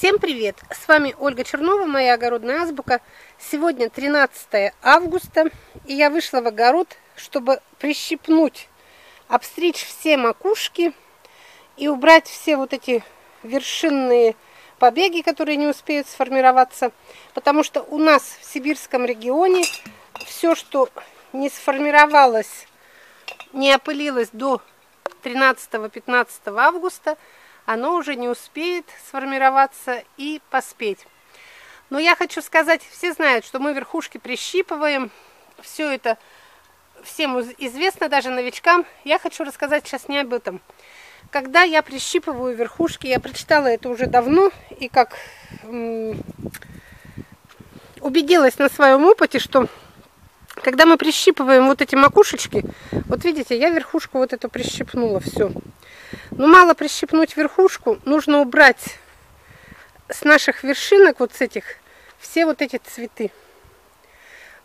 Всем привет! С вами Ольга Чернова, моя огородная азбука. Сегодня 13 августа, и я вышла в огород, чтобы прищипнуть, обстричь все макушки и убрать все вот эти вершинные побеги, которые не успеют сформироваться. Потому что у нас в сибирском регионе все, что не сформировалось, не опылилось до 13-15 августа – оно уже не успеет сформироваться и поспеть. Но я хочу сказать, все знают, что мы верхушки прищипываем, все это всем известно, даже новичкам. Я хочу рассказать сейчас не об этом. Когда я прищипываю верхушки, я прочитала это уже давно, и как убедилась на своем опыте, что когда мы прищипываем вот эти макушечки, вот видите, я верхушку вот эту прищипнула, все. Но мало прищипнуть верхушку, нужно убрать с наших вершинок, вот с этих, все вот эти цветы.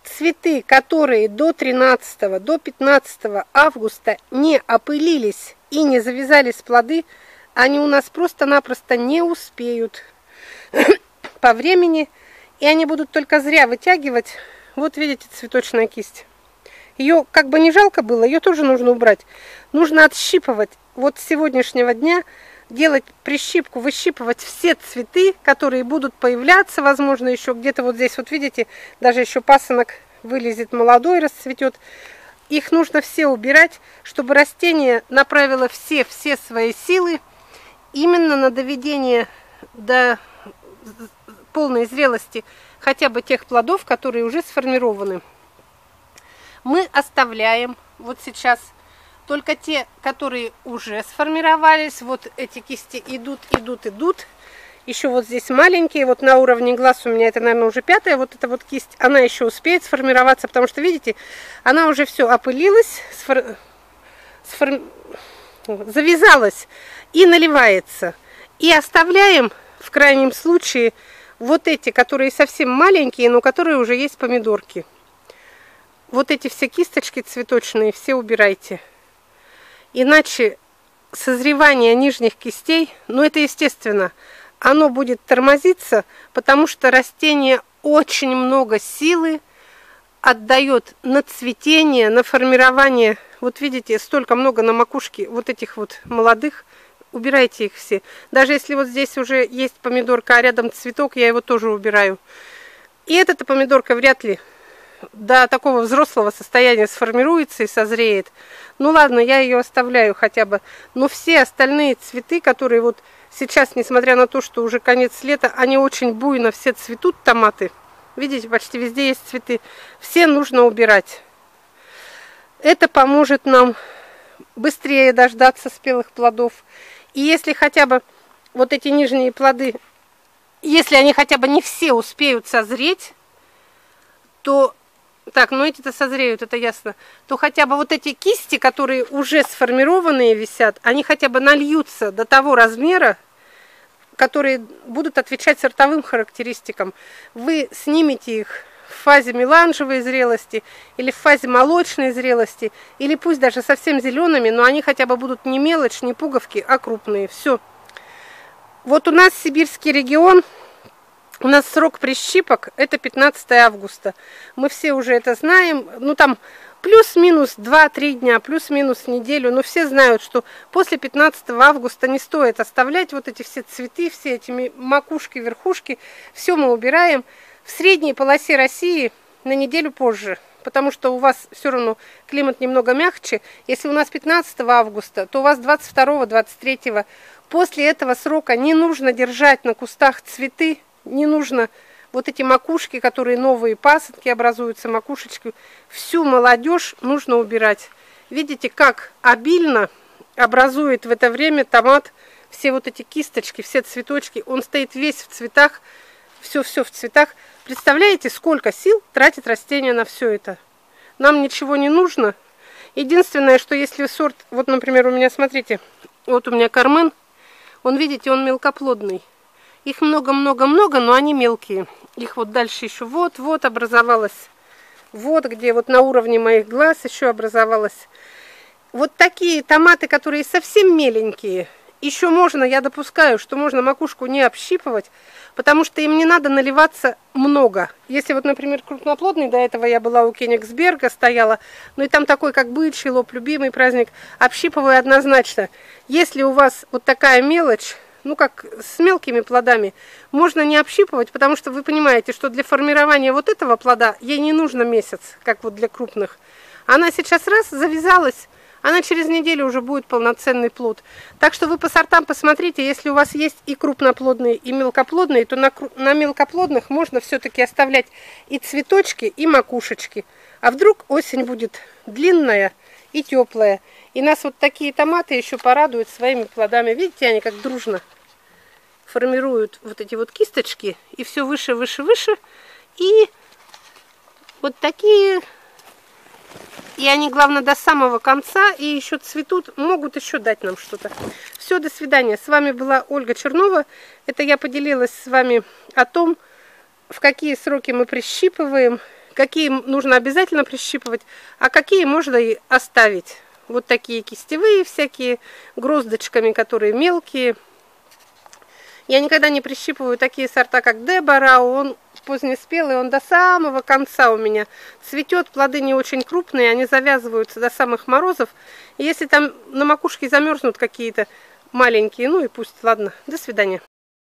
Цветы, которые до 13, до 15 августа не опылились и не завязались плоды, они у нас просто-напросто не успеют по времени, и они будут только зря вытягивать вот видите, цветочная кисть. Ее как бы не жалко было, ее тоже нужно убрать. Нужно отщипывать. Вот с сегодняшнего дня делать прищипку, выщипывать все цветы, которые будут появляться, возможно, еще где-то вот здесь, вот видите, даже еще пасынок вылезет молодой, расцветет. Их нужно все убирать, чтобы растение направило все-все свои силы именно на доведение до полной зрелости хотя бы тех плодов, которые уже сформированы. Мы оставляем вот сейчас только те, которые уже сформировались. Вот эти кисти идут, идут, идут. Еще вот здесь маленькие, вот на уровне глаз у меня это, наверное, уже пятая, вот эта вот кисть, она еще успеет сформироваться, потому что, видите, она уже все опылилась, сфор... Сфор... завязалась и наливается. И оставляем в крайнем случае вот эти, которые совсем маленькие, но которые уже есть помидорки. Вот эти все кисточки цветочные все убирайте. Иначе созревание нижних кистей, ну это естественно, оно будет тормозиться, потому что растение очень много силы отдает на цветение, на формирование. Вот видите, столько много на макушке вот этих вот молодых убирайте их все. Даже если вот здесь уже есть помидорка, а рядом цветок, я его тоже убираю. И эта помидорка вряд ли до такого взрослого состояния сформируется и созреет. Ну ладно, я ее оставляю хотя бы. Но все остальные цветы, которые вот сейчас, несмотря на то, что уже конец лета, они очень буйно все цветут, томаты. Видите, почти везде есть цветы. Все нужно убирать. Это поможет нам быстрее дождаться спелых плодов. И если хотя бы вот эти нижние плоды, если они хотя бы не все успеют созреть, то, так, ну эти-то созреют, это ясно, то хотя бы вот эти кисти, которые уже сформированные висят, они хотя бы нальются до того размера, которые будут отвечать сортовым характеристикам. Вы снимете их в фазе меланжевой зрелости или в фазе молочной зрелости, или пусть даже совсем зелеными, но они хотя бы будут не мелочь, не пуговки, а крупные. Все. Вот у нас сибирский регион, у нас срок прищипок это 15 августа. Мы все уже это знаем. Ну там плюс-минус 2-3 дня, плюс-минус неделю. Но все знают, что после 15 августа не стоит оставлять вот эти все цветы, все эти макушки, верхушки. Все мы убираем в средней полосе России на неделю позже, потому что у вас все равно климат немного мягче. Если у нас 15 августа, то у вас 22-23. После этого срока не нужно держать на кустах цветы, не нужно вот эти макушки, которые новые пасынки образуются, макушечки, всю молодежь нужно убирать. Видите, как обильно образует в это время томат все вот эти кисточки, все цветочки. Он стоит весь в цветах, все-все в цветах. Представляете, сколько сил тратит растение на все это? Нам ничего не нужно. Единственное, что если сорт, вот, например, у меня, смотрите, вот у меня кармен, он, видите, он мелкоплодный. Их много-много-много, но они мелкие. Их вот дальше еще вот-вот образовалось. Вот где вот на уровне моих глаз еще образовалось. Вот такие томаты, которые совсем меленькие, еще можно, я допускаю, что можно макушку не общипывать, потому что им не надо наливаться много. Если вот, например, крупноплодный, до этого я была у Кенигсберга, стояла, ну и там такой, как бычий лоб, любимый праздник, общипываю однозначно. Если у вас вот такая мелочь, ну как с мелкими плодами, можно не общипывать, потому что вы понимаете, что для формирования вот этого плода ей не нужно месяц, как вот для крупных. Она сейчас раз завязалась, она через неделю уже будет полноценный плод. Так что вы по сортам посмотрите, если у вас есть и крупноплодные, и мелкоплодные, то на, на мелкоплодных можно все-таки оставлять и цветочки, и макушечки. А вдруг осень будет длинная и теплая. И нас вот такие томаты еще порадуют своими плодами. Видите, они как дружно формируют вот эти вот кисточки. И все выше, выше, выше. И вот такие и они, главное, до самого конца и еще цветут, могут еще дать нам что-то. Все, до свидания. С вами была Ольга Чернова. Это я поделилась с вами о том, в какие сроки мы прищипываем, какие нужно обязательно прищипывать, а какие можно и оставить. Вот такие кистевые всякие, гроздочками, которые мелкие. Я никогда не прищипываю такие сорта, как Дебора, он позднеспелый, он до самого конца у меня цветет. Плоды не очень крупные, они завязываются до самых морозов. Если там на макушке замерзнут какие-то маленькие, ну и пусть, ладно, до свидания.